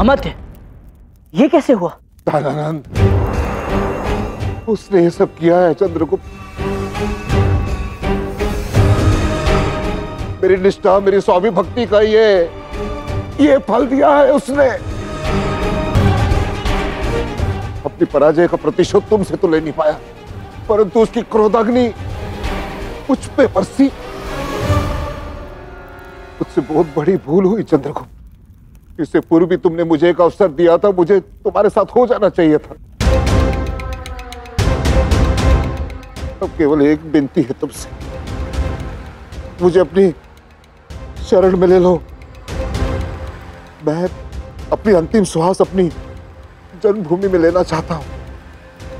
अमत्य ये कैसे हुआ? दानानंद उसने ये सब किया है चंद्रगुप्त। मेरी निष्ठा, मेरी स्वामी भक्ति का ये ये फल दिया है उसने। अपनी पराजय का प्रतिशोध तुमसे तो ले नहीं पाया, परंतु उसकी क्रोधाग्नि मुझ पे बरसी। मुझसे बहुत बड़ी भूल हुई चंद्रगुप्त। इससे पूर्व भी तुमने मुझे एक अवसर दिया था मुझे तुम्हारे साथ हो जाना चाहिए था। अब केवल एक विनती है तुमसे। मुझे अपनी शरण में ले लो। मैं अपनी अंतिम श्वास अपनी जन्मभूमि में लेना चाहता हूँ।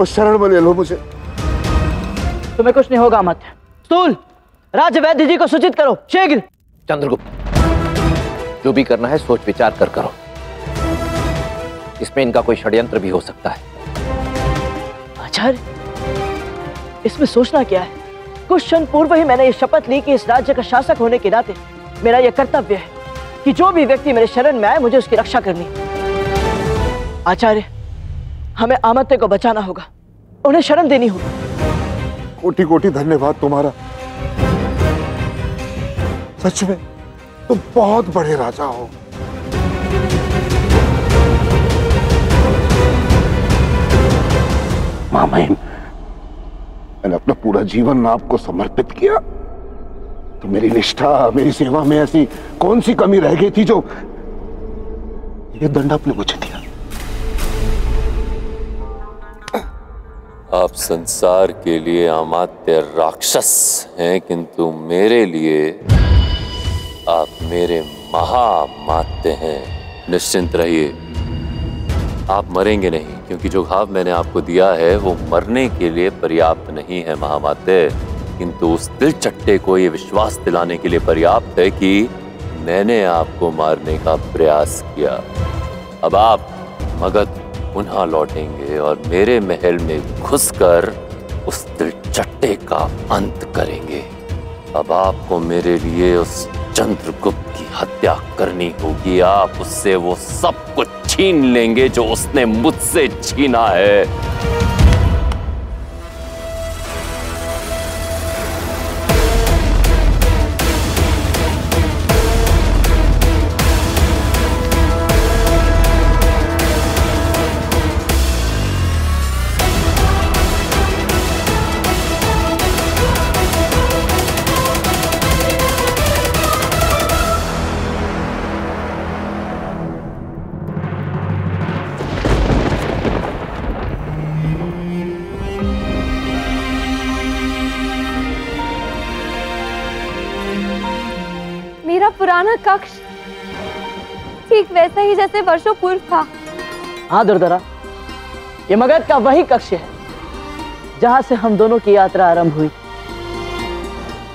और शरण में ले लो मुझे। तुम्हें कुछ नहीं होगा मत स्तूल राज्य वैद्य जी को सूचित करो। शीघ्र! चंद्रगुप्त जो भी करना है सोच विचार कर करो। इसमें इनका कोई षड्यंत्र भी हो सकता है। आचार्य इसमें सोचना क्या है? कुछ क्षण पूर्व ही मैंने ये शपथ ली कि इस राज्य का शासक होने के नाते मेरा यह कर्तव्य है कि जो भी व्यक्ति मेरे शरण में आए मुझे उसकी रक्षा करनी आचार्य हमें आमत्य को बचाना होगा। उन्हें शरण देनी होगी। कोटि कोटि धन्यवाद तुम्हारा। सच में तुम बहुत बड़े राजा हो। मैंने अपना पूरा जीवन आपको समर्पित किया। तो मेरी निष्ठा मेरी सेवा में ऐसी कौन सी कमी रह गई थी जो ये दंड आपने मुझे दिया? आप संसार के लिए अमात्य राक्षस हैं किंतु मेरे लिए आप मेरे महामात्य हैं। निश्चिंत रहिए। आप मरेंगे नहीं, क्योंकि जो घाव मैंने आपको दिया है, वो मरने के लिए पर्याप्त नहीं है महामात्य किंतु उस दिल चट्टे को ये विश्वास दिलाने के लिए पर्याप्त है कि मैंने आपको मारने का प्रयास किया। अब आप मगध पुनः लौटेंगे और मेरे महल में घुसकर उस दिल चट्टे का अंत करेंगे। अब आपको मेरे लिए उस चंद्रगुप्त की हत्या करनी होगी। आप उससे वो सब कुछ छीन लेंगे जो उसने मुझसे छीना है। ही जैसे वर्षों पूर्व था। हाँ दुर्धरा ये मगध का वही कक्ष है, जहाँ से हम दोनों की यात्रा आरंभ हुई।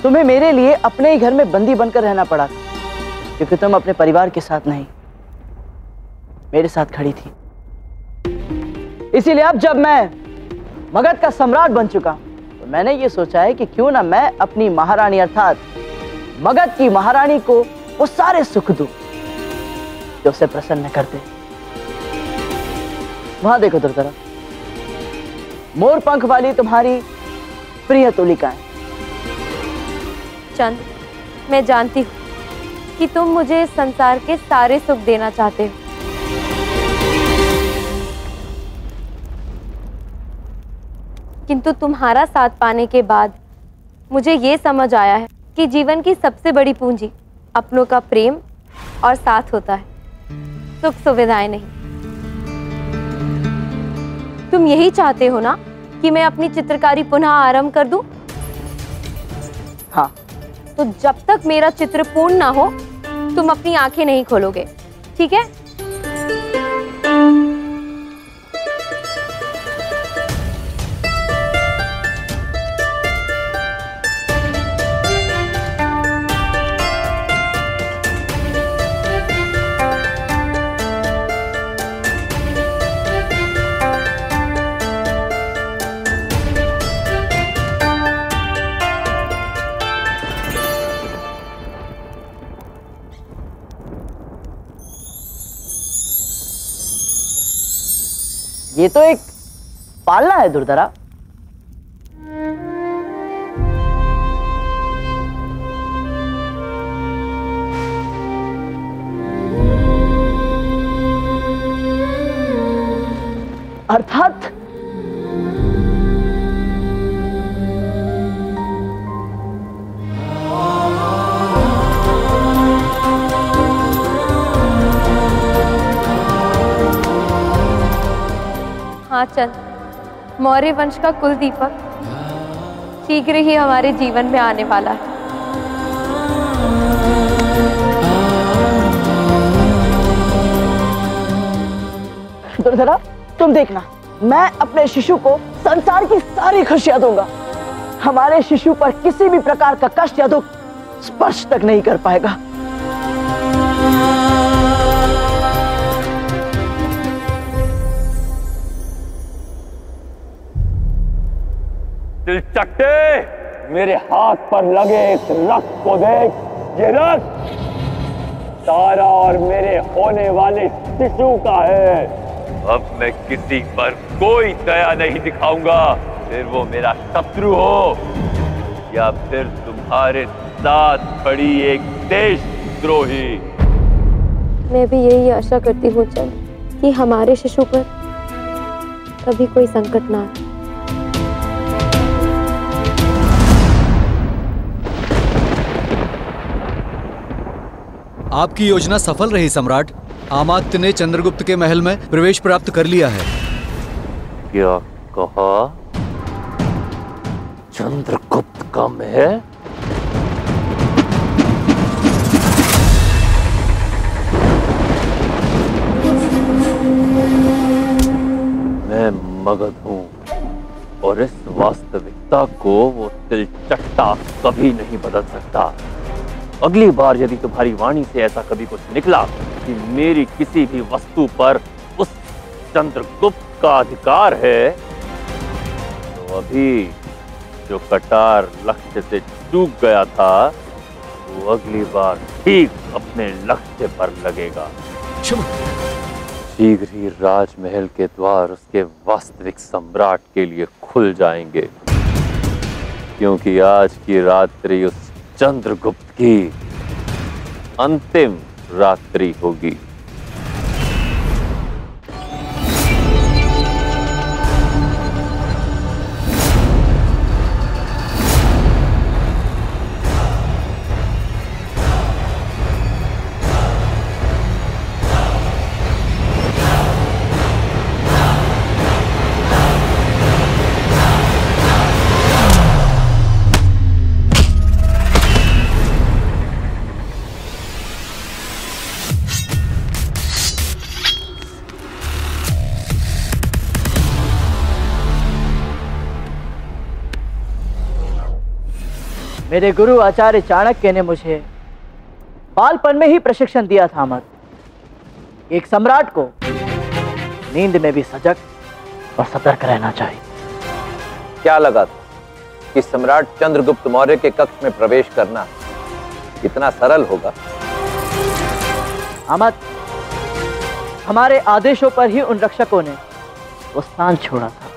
तुम्हें मेरे लिए अपने ही घर में बंदी बनकर रहना पड़ा, क्योंकि तुम अपने परिवार के साथ नहीं, मेरे साथ खड़ी थी। इसीलिए अब जब मैं मगध का सम्राट बन चुका तो मैंने ये सोचा है कि क्यों ना मैं अपनी महारानी अर्थात मगध की महारानी को वो सारे सुख दूँ। जो उसे प्रसन्न करते वहाँ देखो दुर्धरा मोर पंख वाली तुम्हारी प्रिय तुलिकाएँ। चंद, मैं जानती हूँ कि तुम मुझे इस संसार के सारे सुख देना चाहते हो। किंतु तुम्हारा साथ पाने के बाद मुझे ये समझ आया है कि जीवन की सबसे बड़ी पूंजी अपनों का प्रेम और साथ होता है। सुख सुविधाएँ नहीं। तुम यही चाहते हो ना कि मैं अपनी चित्रकारी पुनः आरंभ कर दूँ? हाँ। तो जब तक मेरा चित्र पूर्ण ना हो तुम अपनी आँखें नहीं खोलोगे ठीक है? ये तो एक पालना है दुर्धरा अर्थात मौर्य वंश का कुल दीपक शीघ्र ही हमारे जीवन में आने वाला है। दुर्धरा तुम देखना, मैं अपने शिशु को संसार की सारी खुशियाँ दूँगा। हमारे शिशु पर किसी भी प्रकार का कष्ट या दुख स्पर्श तक नहीं कर पाएगा। दिल चट्टे मेरे हाथ पर लगे इस रक्त को देख, ये रक्त तारा और मेरे होने वाले शिशु का है। अब मैं किसी पर कोई दया नहीं दिखाऊँगा। फिर वो मेरा शत्रु हो, या फिर तुम्हारे साथ खड़ी एक देशद्रोही। मैं भी यही आशा करती हूँ चल कि हमारे शिशु पर कभी कोई संकट ना आए। आपकी योजना सफल रही सम्राट। आमात्य ने चंद्रगुप्त के महल में प्रवेश प्राप्त कर लिया है। क्या कहा? चंद्रगुप्त का महल? मैं मगध हूँ और इस वास्तविकता को वो तिलचट्टा कभी नहीं बदल सकता। अगली बार यदि तुम्हारी वाणी से ऐसा कभी कुछ निकला कि मेरी किसी भी वस्तु पर उस चंद्रगुप्त का अधिकार है तो अभी जो कटार लक्ष्य से चूक गया था वो अगली बार ठीक अपने लक्ष्य पर लगेगा। शीघ्र ही राजमहल के द्वार उसके वास्तविक सम्राट के लिए खुल जाएँगे क्योंकि आज की रात्रि उस चंद्रगुप्त की अंतिम रात्रि होगी। मेरे गुरु आचार्य चाणक्य ने मुझे बालपन में ही प्रशिक्षण दिया था मत एक सम्राट को नींद में भी सजग और सतर्क रहना चाहिए। क्या लगा था कि सम्राट चंद्रगुप्त मौर्य के कक्ष में प्रवेश करना इतना सरल होगा? अहमद हमारे आदेशों पर ही उन रक्षकों ने वो स्थान छोड़ा था।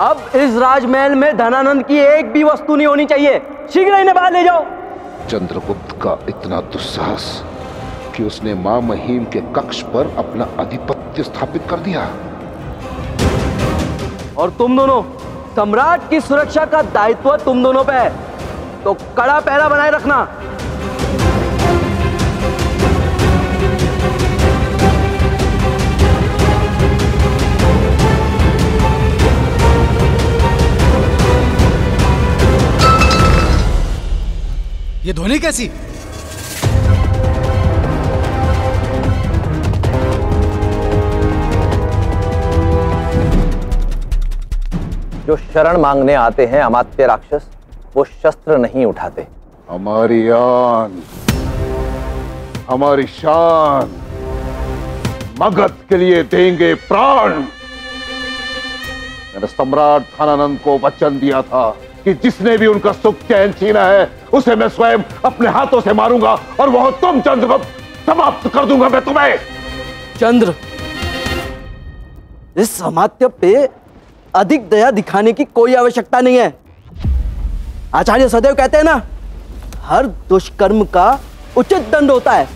अब इस राजमहल में धनानंद की एक भी वस्तु नहीं होनी चाहिए। शीघ्र इन्हें बाहर ले जाओ। चंद्रगुप्त का इतना दुस्साहस कि उसने माँ महीम के कक्ष पर अपना आधिपत्य स्थापित कर दिया। और तुम दोनों सम्राट की सुरक्षा का दायित्व तुम दोनों पे है। तो कड़ा पहरा बनाए रखना। ये ध्वनि कैसी? जो शरण मांगने आते हैं अमात्य राक्षस वो शस्त्र नहीं उठाते। हमारी आन हमारी शान मगध के लिए देंगे प्राण। मैंने सम्राट धनानंद को वचन दिया था। कि जिसने भी उनका सुख चैन छीना है, उसे मैं स्वयं अपने हाथों से मारूँगा और वह तुम चंद्रगुप्त समाप्त कर दूँगा मैं तुम्हें। चंद्र, इस अमात्य पे अधिक दया दिखाने की कोई आवश्यकता नहीं है। आचार्य सदैव कहते हैं ना, हर दुष्कर्म का उचित दंड होता है।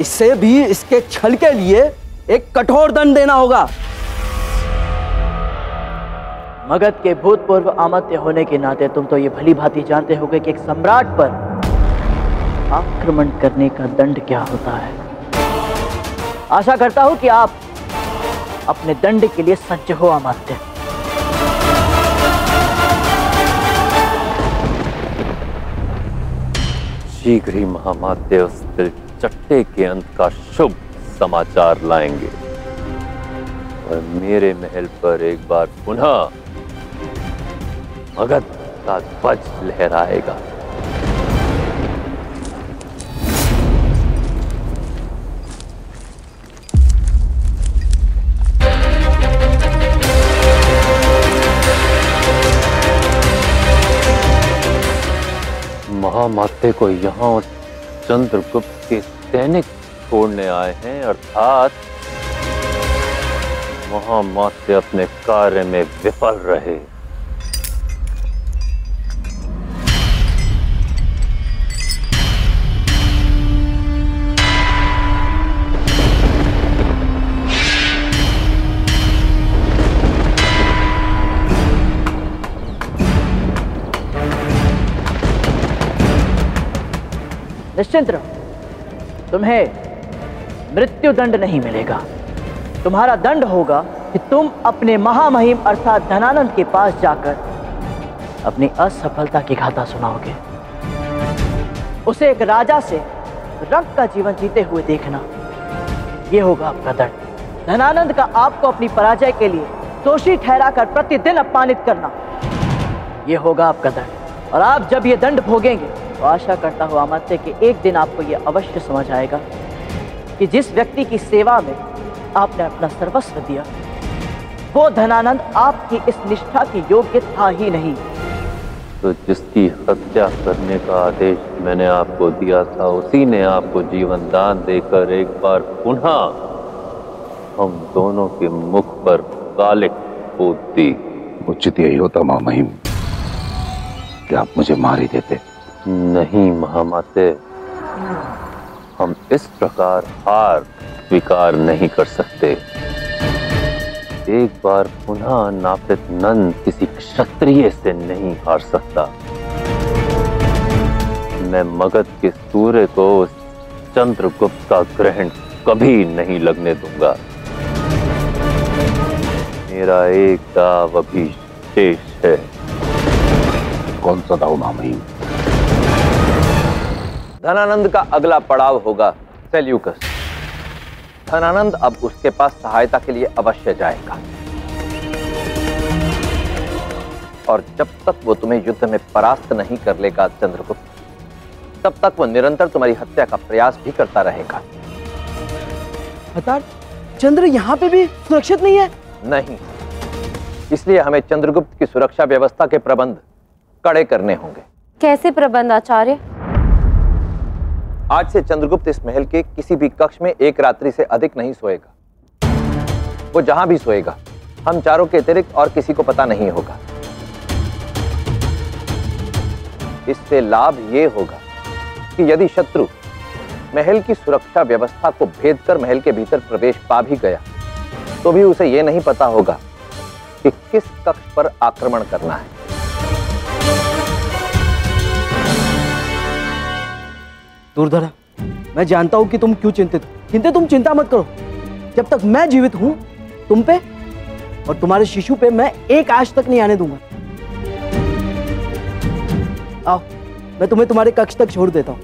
इससे भी इसके छल के लिए एक कठोर दंड देना होगा। मगध के भूतपूर्व आमत्य होने के नाते तुम तो ये भली भांति जानते होगे कि एक सम्राट पर आक्रमण करने का दंड क्या होता है। आशा करता हूँ कि आप अपने दंड के लिए सज्ज हो अमात्य शीघ्र ही महामात्य उस चट्टे के अंत का शुभ समाचार लाएँगे। और मेरे महल पर एक बार पुनः मगध का ध्वज लहराएगा। महामाते को यहाँ चंद्रगुप्त के सैनिक छोड़ने आए हैं, अर्थात महामाते अपने कार्य में विफल रहे। निश्चिंत रहो। तुम्हें मृत्यु दंड नहीं मिलेगा। तुम्हारा दंड होगा कि तुम अपने महामहिम अर्थात धनानंद के पास जाकर अपनी असफलता की गाथा सुनाओगे। उसे एक राजा से रंग का जीवन जीते हुए देखना यह होगा आपका दंड। धनानंद का आपको अपनी पराजय के लिए दोषी ठहराकर प्रतिदिन अपमानित करना यह होगा आपका दंड। और आप जब ये दंड भोगेंगे तो आशा करता हूँ अमात्य कि एक दिन आपको ये अवश्य समझ आएगा कि जिस व्यक्ति की सेवा में आपने अपना सर्वस्व दिया वो धनानंद आपकी इस निष्ठा की योग्य था ही नहीं। तो जिसकी हत्या करने का आदेश मैंने आपको दिया था उसी ने आपको जीवन दान देकर एक बार पुनः हम दोनों के मुख पर कालिक पोत दी। उचित यही होता माँ महिम कि आप मुझे मार ही देते। नहीं महामाते। हम इस प्रकार हार स्वीकार नहीं कर सकते। एक बार पुनः नापित नंद किसी क्षत्रिय से नहीं हार सकता। मैं मगध के सूर्य को चंद्रगुप्त का ग्रहण कभी नहीं लगने दूँगा। मेरा एक दाव अभी शेष है। कौन सा दाऊ माँ महिम धनानंद का अगला पड़ाव होगा सेल्यूकस। धनानंद अब उसके पास सहायता के लिए अवश्य जाएगा। और जब तक वो तुम्हें युद्ध में परास्त नहीं कर लेगा चंद्रगुप्त तब तक वो निरंतर तुम्हारी हत्या का प्रयास भी करता रहेगा। चंद्र यहाँ पे भी सुरक्षित नहीं है? नहीं। इसलिए हमें चंद्रगुप्त की सुरक्षा व्यवस्था के प्रबंध कड़े करने होंगे। कैसे प्रबंध आचार्य? आज से चंद्रगुप्त इस महल के किसी भी कक्ष में एक रात्रि से अधिक नहीं सोएगा। वो जहाँ भी सोएगा, हम चारों के अतिरिक्त और किसी को पता नहीं होगा। इससे लाभ ये होगा कि यदि शत्रु महल की सुरक्षा व्यवस्था को भेद कर महल के भीतर प्रवेश पा भी गया तो भी उसे यह नहीं पता होगा कि किस कक्ष पर आक्रमण करना है। दुर्धरा मैं जानता हूँ कि तुम क्यों चिंतित हो। चिंतित तुम चिंता मत करो। जब तक मैं जीवित हूँ, तुम पे और तुम्हारे शिशु पे मैं एक आज तक नहीं आने दूँगा। आओ, मैं तुम्हें तुम्हारे कक्ष तक छोड़ देता हूँ।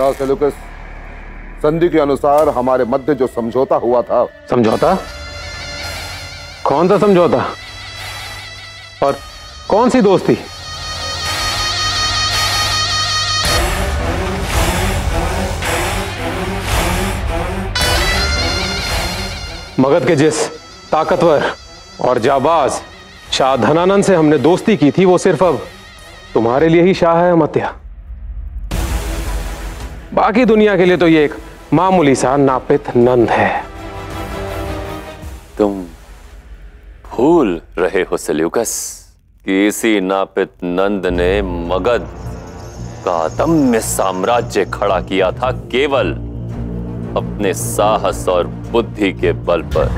चार्ल्स लुकस, संधि के अनुसार हमारे मध्य जो समझौता हुआ था। समझौता? कौन सा समझौता? और कौन सी दोस्ती? मगध के जिस ताकतवर और जाबाज शाह धनानंद से हमने दोस्ती की थी, वो सिर्फ़ अब तुम्हारे लिए ही शाह है अमत्या। बाकी दुनिया के लिए तो ये एक मामूली सा नापित नंद है। तुम भूल रहे हो सल्यूकस कि इसी नापित नंद ने मगध का अदम्य साम्राज्य खड़ा किया था केवल अपने साहस और बुद्धि के बल पर।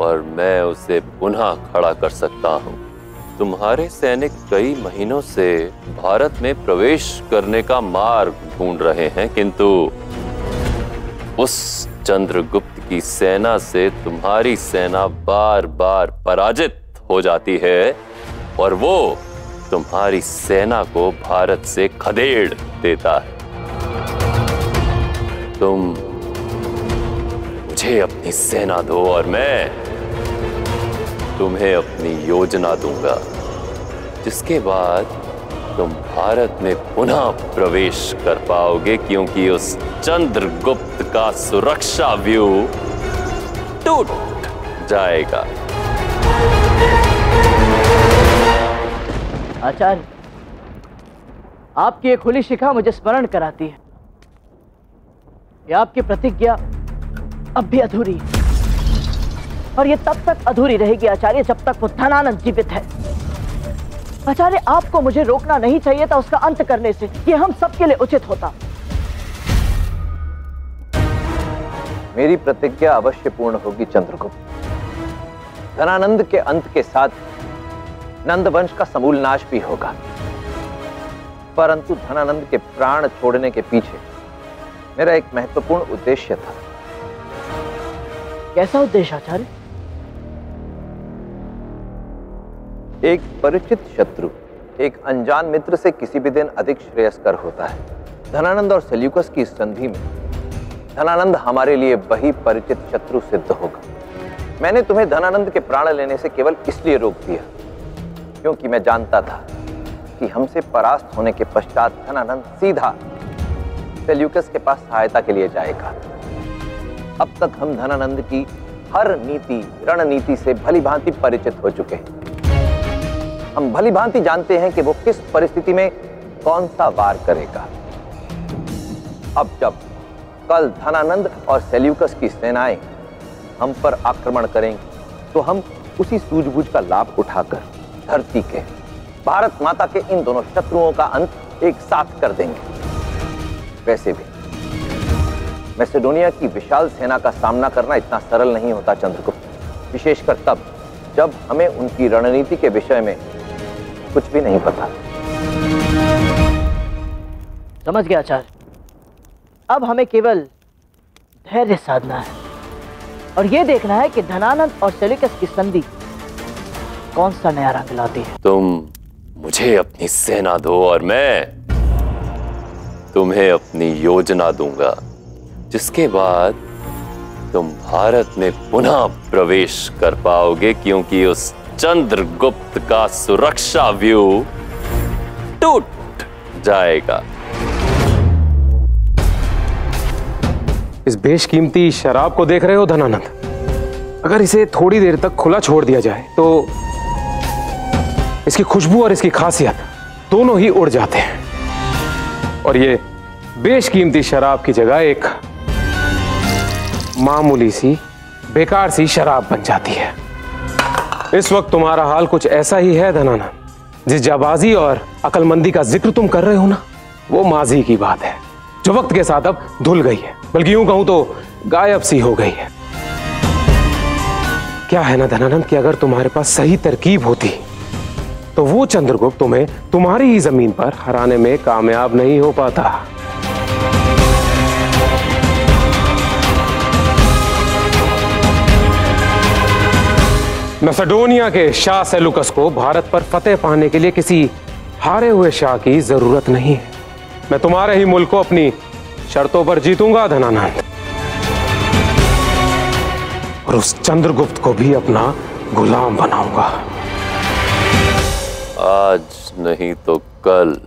और मैं उसे पुनः खड़ा कर सकता हूँ। तुम्हारे सैनिक कई महीनों से भारत में प्रवेश करने का मार्ग ढूंढ रहे हैं, किंतु उस चंद्रगुप्त की सेना से तुम्हारी सेना बार बार पराजित हो जाती है और वो तुम्हारी सेना को भारत से खदेड़ देता है। तुम मुझे अपनी सेना दो और मैं तुम्हें अपनी योजना दूँगा। जिसके बाद तुम भारत में पुनः प्रवेश कर पाओगे, क्योंकि उस चंद्रगुप्त का सुरक्षा व्यू टूट जाएगा। आचार्य, आपकी ये खुली शिखा मुझे स्मरण कराती है। कि आपकी प्रतिज्ञा अब भी अधूरी है। और ये तब तक अधूरी रहेगी, आचार्य, जब तक वो धनानंद जीवित है। आचार्य आपको मुझे रोकना नहीं चाहिए था उसका अंत करने से। ये हम सबके लिए उचित होता। मेरी प्रतिज्ञा अवश्य पूर्ण होगी चंद्रगुप्त। धनानंद के अंत के साथ नंद वंश का समूल नाश भी होगा। परंतु धनानंद के प्राण छोड़ने के पीछे मेरा एक महत्वपूर्ण उद्देश्य था। कैसा उद्देश्य आचार्य? एक परिचित शत्रु, एक अनजान मित्र से किसी भी दिन अधिक श्रेयस्कर होता है। धनानंद और सेल्यूकस की संधि में, धनानंद हमारे लिए वही परिचित शत्रु सिद्ध होगा। मैंने तुम्हें धनानंद के प्राण लेने से केवल इसलिए रोक दिया, क्योंकि मैं जानता था कि हमसे परास्त होने के पश्चात धनानंद सीधा सेल्यूकस के पास सहायता के लिए जाएगा। अब तक हम धनानंद की हर नीति, रणनीति से भली भांति परिचित हो चुके हैं। हम भली भांति जानते हैं कि वो किस परिस्थिति में कौन सा वार करेगा। अब जब कल धनानंद और सेल्यूकस की सेनाएँ हम पर आक्रमण करेंगी तो हम उसी सूझबूझ का लाभ उठाकर धरती के भारत माता के इन दोनों शत्रुओं का अंत एक साथ कर देंगे। वैसे भी मैसेडोनिया की विशाल सेना का सामना करना इतना सरल नहीं होता, चंद्रगुप्त। विशेषकर तब जब हमें उनकी रणनीति के विषय में कुछ भी नहीं पता। समझ गया आचार्य अब हमें केवल धैर्य साधना है। और यह देखना है कि धनानंद और सेलिकस की संधि कौन सा नया रंग लाती है। तुम मुझे अपनी सेना दो और मैं तुम्हें अपनी योजना दूँगा जिसके बाद तुम भारत में पुनः प्रवेश कर पाओगे क्योंकि उस चंद्रगुप्त का सुरक्षा व्यू टूट जाएगा। इस बेशकीमती शराब को देख रहे हो धनानंद? अगर इसे थोड़ी देर तक खुला छोड़ दिया जाए तो इसकी खुशबू और इसकी खासियत दोनों ही उड़ जाते हैं। और ये बेशकीमती शराब की जगह एक मामूली सी, बेकार सी शराब बन जाती है। इस वक्त तुम्हारा हाल कुछ ऐसा ही है धनानंद जिस जाबाजी और अकलमंदी का ज़िक्र तुम कर रहे हो ना, वो माजी की बात है, जो वक्त के साथ अब धुल गई है। बल्कि यूँ कहूँ तो गायब सी हो गई है। क्या है ना, धनानंद, कि अगर तुम्हारे पास सही तरकीब होती तो वो चंद्रगुप्त तुम्हें तुम्हारी ही ज़मीन पर हराने में कामयाब नहीं हो पाता। मैसेडोनिया के शाह सेलुकस को भारत पर फतेह पाने के लिए किसी हारे हुए शाह की ज़रूरत नहीं है। मैं तुम्हारे ही मुल्क को अपनी शर्तों पर जीतूँगा, धनानंद। और उस चंद्रगुप्त को भी अपना गुलाम बनाऊँगा। आज नहीं तो कल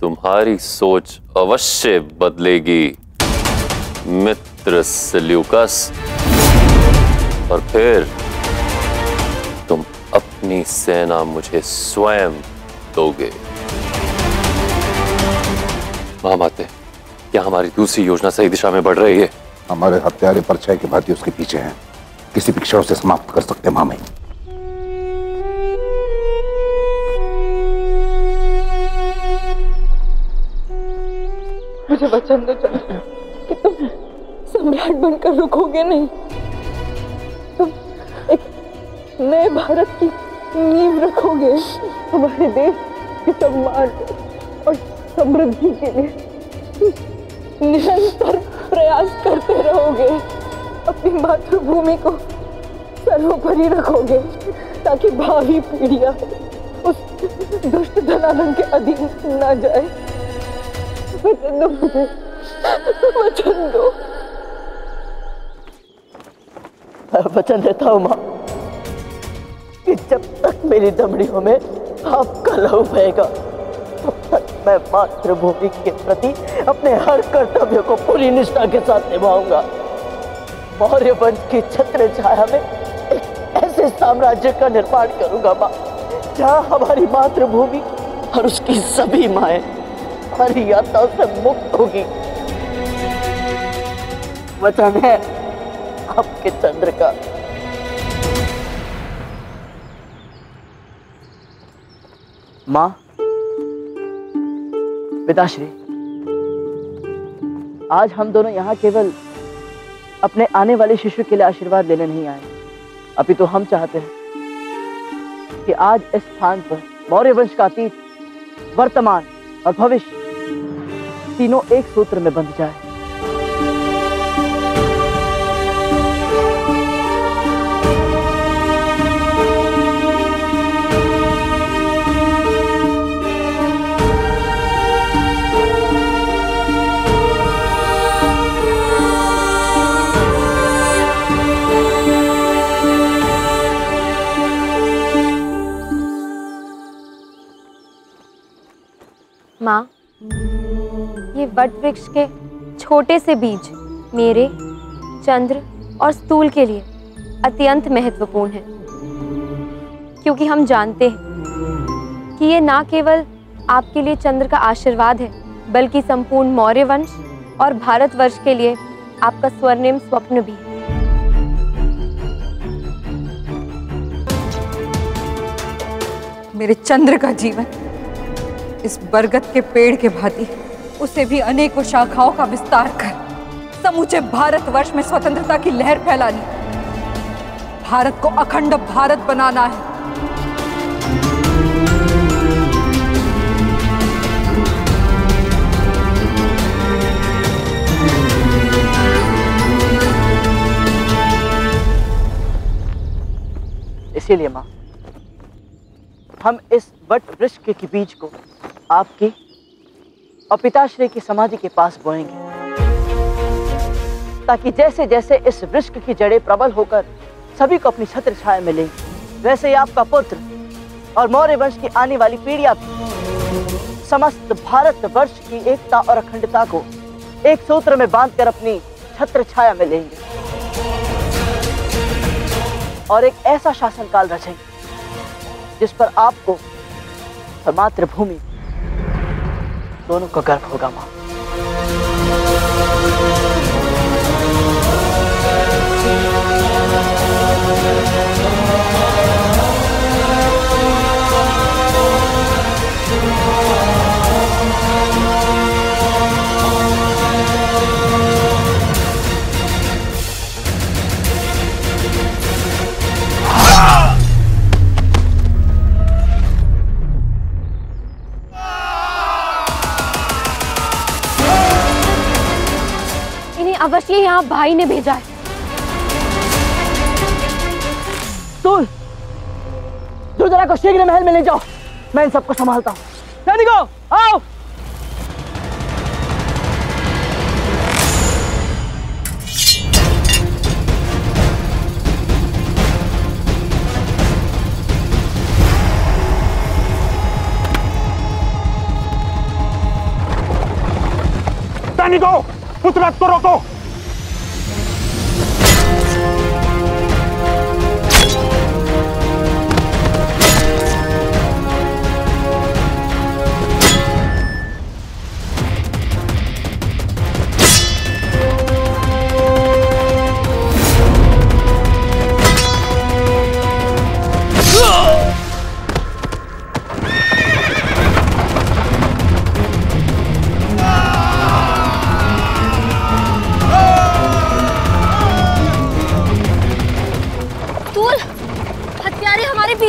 तुम्हारी सोच अवश्य बदलेगी, मित्र सेल्यूकस। और फिर अपनी सेना मुझे स्वयं दोगे। महामाते क्या हमारी दूसरी योजना सही दिशा में बढ़ रही है? हमारे हत्यारे परछाई के भांति उसके पीछे हैं। किसी भी क्षण से समाप्त कर सकते हैं मामे मुझे वचन दो चंद्र कि तुम सम्राट बनकर रुकोगे नहीं। तुम एक नए भारत की नींव रखोगे, हमारे देश के सम्मान और समृद्धि के लिए निरंतर प्रयास करते रहोगे, अपनी मातृभूमि को सर्वोपरि रखोगे, ताकि भावी पीढ़ियाँ उस दुष्ट धनानंद के अधीन न जाए। वचन दो वचन दो। वचन देता हूँ, माँ। कि जब तक मेरी दमड़ियों में आपका लहू बहेगा, तब तक मैं मातृभूमि के प्रति अपने हर कर्तव्य को पूरी निष्ठा के साथ निभाऊँगा। मौर्य वंश की छत्र छाया में एक ऐसे साम्राज्य का निर्माण करूँगा, माँ, जहाँ हमारी मातृभूमि और उसकी सभी माएँ हमारी यात्राओं से मुक्त होगी। वचन है, आपके चंद्र का माँ? पिताश्री, आज हम दोनों यहाँ केवल अपने आने वाले शिशु के लिए आशीर्वाद लेने नहीं आए। अभी तो हम चाहते हैं कि आज इस स्थान पर मौर्य वंश का अतीत, वर्तमान और भविष्य तीनों एक सूत्र में बंध जाए। वट वृक्ष के छोटे से बीज मेरे, चंद्र और स्तूल के लिए अत्यंत महत्वपूर्ण है। क्योंकि हम जानते हैं कि ये ना केवल आपके लिए चंद्र का आशीर्वाद है, बल्कि संपूर्ण मौर्य वंश और भारतवर्ष के लिए आपका स्वर्णिम स्वप्न भी। मेरे चंद्र का जीवन इस बरगद के पेड़ के भांति उसे भी अनेकों शाखाओं का विस्तार कर। समूचे भारतवर्ष में स्वतंत्रता की लहर फैलानी। भारत को अखंड भारत बनाना है। इसीलिए माँ, हम इस वट वृक्ष के बीज को आपकी और पिताश्री की समाधि के पास बोएँगे। ताकि जैसे जैसे इस वृक्ष की जड़ें प्रबल होकर सभी को अपनी छत्र छाया मिलेंगी वैसे ही आपका पुत्र और मौर्य वंश की आने वाली पीढ़ियाँ भी समस्त भारत वर्ष की एकता और अखंडता को एक सूत्र में बांधकर अपनी छत्र छाया में लेंगे। और एक ऐसा शासनकाल रचेंगे, जिस पर आपको मातृभूमि दोनों को गर्व होगा माँ। अवश्य यहाँ भाई ने भेजा है। सुन। जरा को शीघ्र महल में ले जाओ, मैं इन सबको संभालता हूँ। सैनिकों आओ। सैनिकों पुत्र रथ को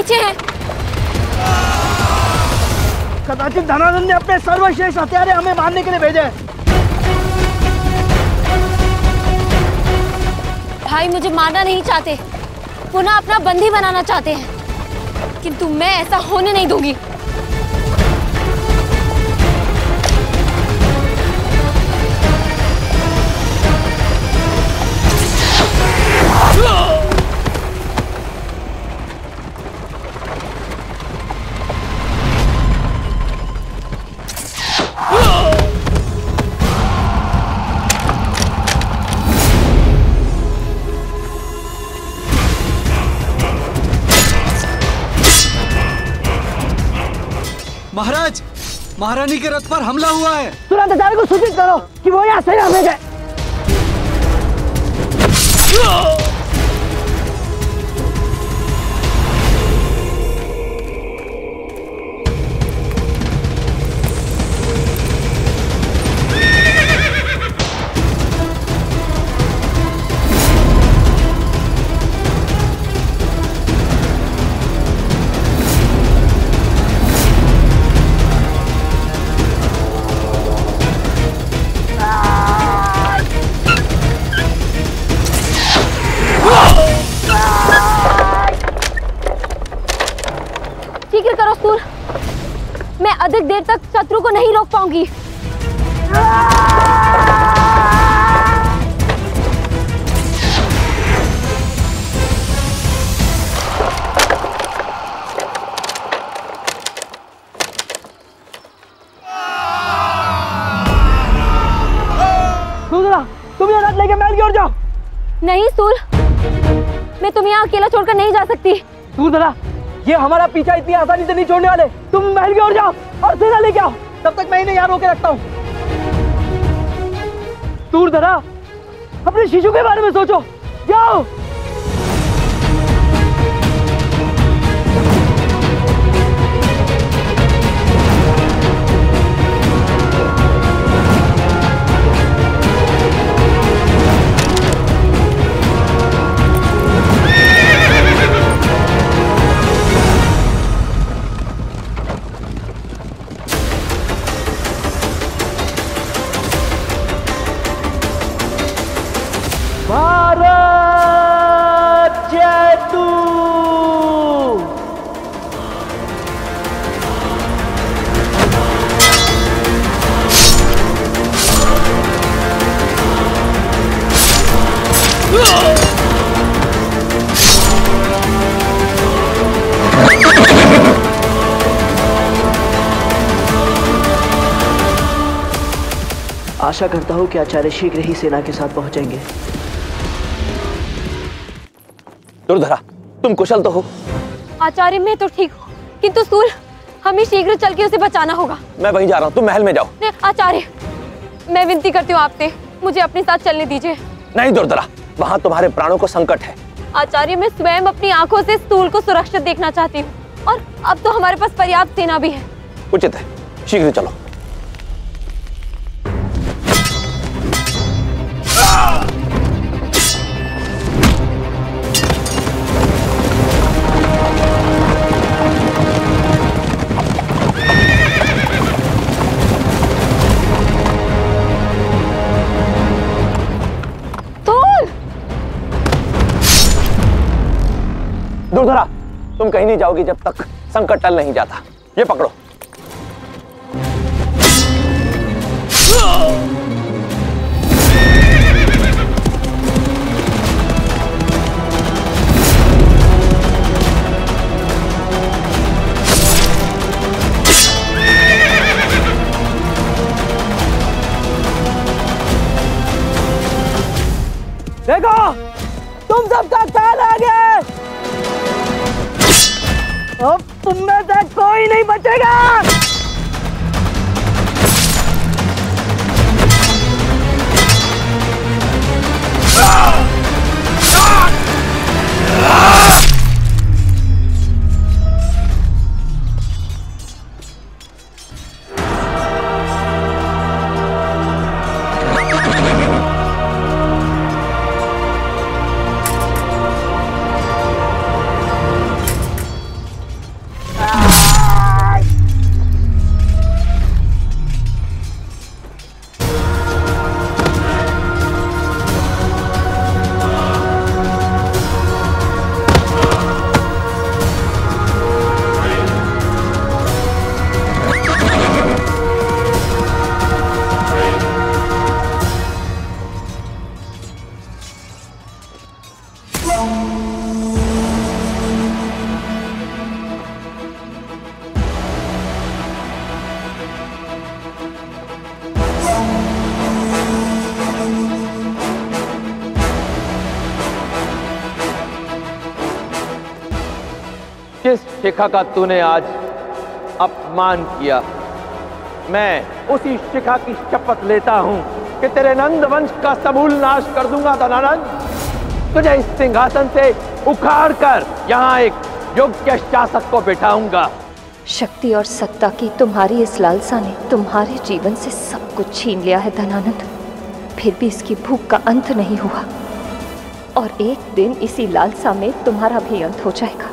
पीछे हैं। कदाचित धनानंद ने अपने सर्वश्रेष्ठ हथियारे हमें मारने के लिए भेजे। हैं। भाई मुझे मारना नहीं चाहते। पुनः अपना बंदी बनाना चाहते हैं। किंतु मैं ऐसा होने नहीं दूँगी। महारानी के रथ पर हमला हुआ है। तुरंत को सूचित करो कि वो यहाँ से हमें जाए देर तक शत्रु को नहीं रोक पाऊँगी। तुम ये लेके महल की ओर जाओ। नहीं सूल मैं तुम्हें यहाँ अकेला छोड़कर नहीं जा सकती। दूसरा ये हमारा पीछा इतनी आसानी से नहीं छोड़ने वाले। तुम महल की ओर जाओ। और देना लेके आओ। तब तक मैं इन्हें यहाँ रोके रखता हूँ। दूर धरा अपने शिशु के बारे में सोचो। जाओ। आशा करता हूँ कि आचार्य शीघ्र ही सेना के साथ पहुँचेंगे। दुर्धरा तुम कुशल तो हो। आचार्य मैं तो ठीक हूँ किंतु सूल हमें शीघ्र चल के उसे बचाना होगा। मैं वहीं जा रहा हूँ तुम महल में जाओ। आचार्य मैं विनती करती हूँ आपसे मुझे अपने साथ चलने दीजिए। नहीं दुर्धरा वहाँ तुम्हारे प्राणों को संकट है। आचार्य मैं स्वयं अपनी आँखों से स्थूल को सुरक्षित देखना चाहती हूँ और अब तो हमारे पास पर्याप्त सेना भी है। उचित है शीघ्र चलो। दुर्धरा, तुम कहीं नहीं जाओगी जब तक संकट टल नहीं जाता। ये पकड़ो। देखो, तुम सबका काल आ गया अब तुम में से कोई नहीं बचेगा। ah! Ah! शिखा का तूने आज अपमान किया। मैं उसी शिखा की शपथ लेता हूँ कि तेरे नंद वंश का सबूल नाश कर दूँगा धनानंद तुझे इस सिंहासन से उखाड़ कर यहाँ एक योग्य शासक को बिठाऊँगा। शक्ति और सत्ता की तुम्हारी इस लालसा ने तुम्हारे जीवन से सब कुछ छीन लिया है धनानंद फिर भी इसकी भूख का अंत नहीं हुआ। और एक दिन इसी लालसा में तुम्हारा भी अंत हो जाएगा।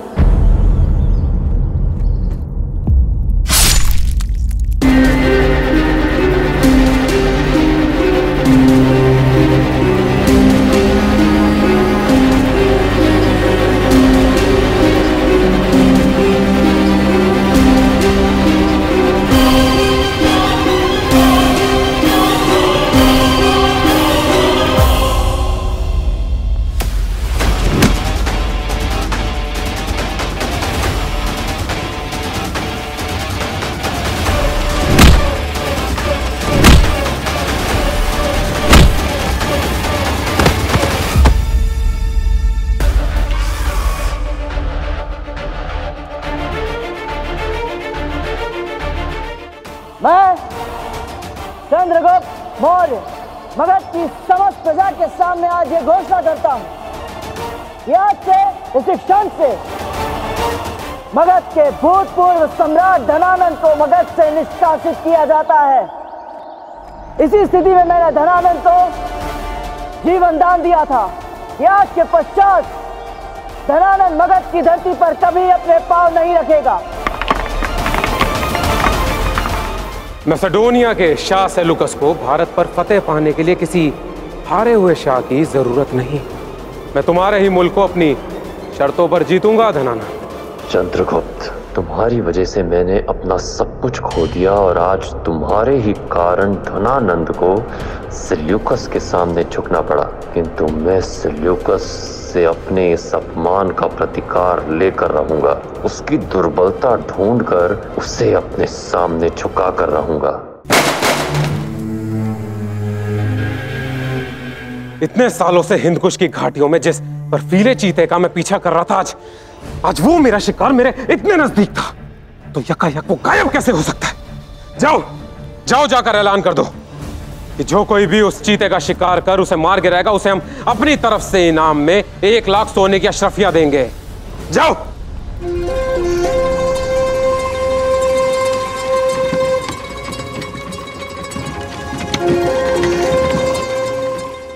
भूतपूर्व सम्राट धनानंद को मगध से निष्कासित किया जाता है। इसी स्थिति में मैंने धनानंद को जीवन दान दिया था। कि आज के पश्चात धनानंद मगध की धरती पर कभी अपने पाँव नहीं रखेगा। मैसेडोनिया के शाह सेलुकस को भारत पर फतेह पाने के लिए किसी हारे हुए शाह की ज़रूरत नहीं। मैं तुम्हारे ही मुल्क को अपनी शर्तों पर जीतूँगा धनाना चंद्रगुप्त तुम्हारी वजह से मैंने अपना सब कुछ खो दिया और आज तुम्हारे ही कारण धनानंद को सिल्यूकस के सामने झुकना पड़ा। किंतु मैं सिल्यूकस से अपने इस अपमान का प्रतिकार लेकर रहूँगा। उसकी दुर्बलता ढूंढकर उसे अपने सामने झुका कर रहूँगा। इतने सालों से हिंदकुश की घाटियों में जिस बर्फीले चीते का मैं पीछा कर रहा था आज आज वो मेरा शिकार मेरे इतने नज़दीक था। तो यकायक वो गायब कैसे हो सकता है? जाओ जाओ जाकर ऐलान कर दो कि जो कोई भी उस चीते का शिकार कर, उसे मार गिराएगा उसे हम अपनी तरफ़ से इनाम में एक लाख सोने की अशरफिया देंगे। जाओ।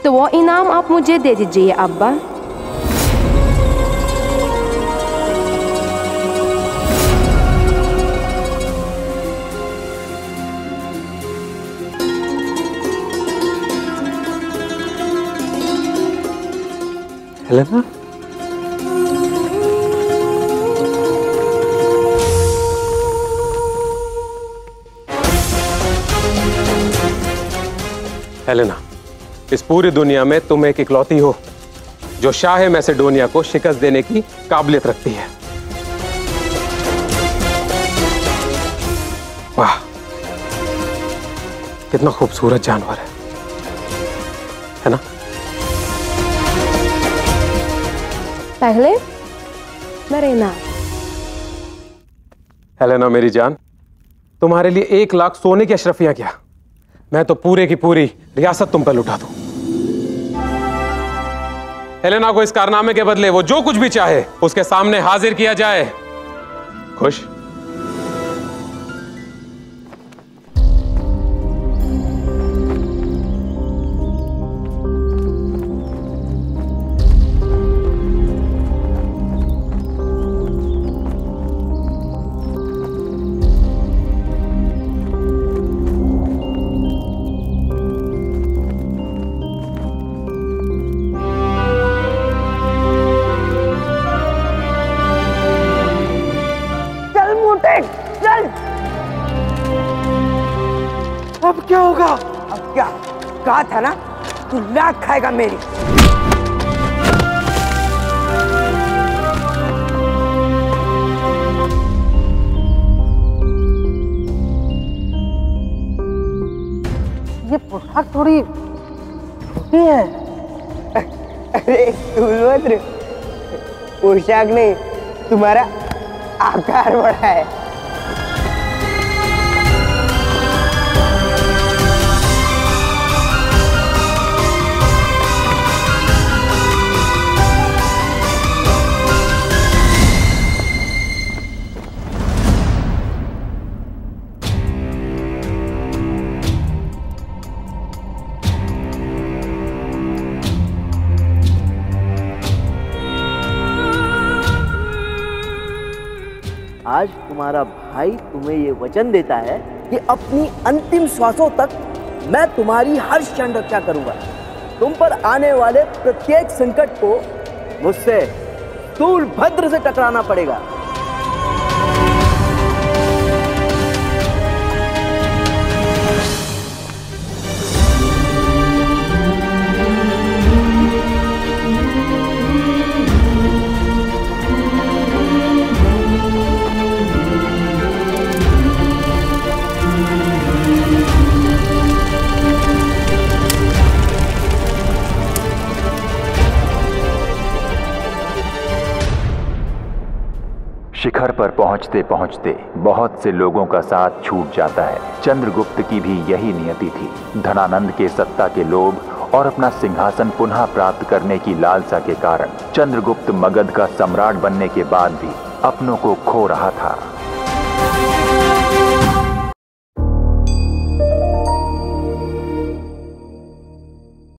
तो वो इनाम आप मुझे दे दीजिए अब्बा। हेलेना हेलेना इस पूरी दुनिया में तुम एक इकलौती हो, जो शाह मैसेडोनिया को शिकस्त देने की काबिलियत रखती है। वाह, कितना खूबसूरत जानवर है। हेलेना, मेरी जान, तुम्हारे लिए एक लाख सोने की अशरफियाँ क्या? मैं तो पूरे की पूरी रियासत तुम पर लुटा दू। हेलेना को इस कारनामे के बदले वो जो कुछ भी चाहे, उसके सामने हाजिर किया जाए। खुश? था ना तू लाख खाएगा मेरी। ये पोशाक थोड़ी छोटी है। अरे पोशाक नहीं तुम्हारा आकार बढ़ाए आज तुम्हारा भाई तुम्हें ये वचन देता है कि अपनी अंतिम श्वासों तक मैं तुम्हारी हर क्षण रक्षा करूँगा। तुम पर आने वाले प्रत्येक संकट को मुझसे भद्र से टकराना पड़ेगा। शिखर पर पहुँचते पहुँचते बहुत से लोगों का साथ छूट जाता है। चंद्रगुप्त की भी यही नियति थी। धनानंद के सत्ता के लोभ और अपना सिंहासन पुनः प्राप्त करने की लालसा के कारण चंद्रगुप्त मगध का सम्राट बनने के बाद भी अपनों को खो रहा था।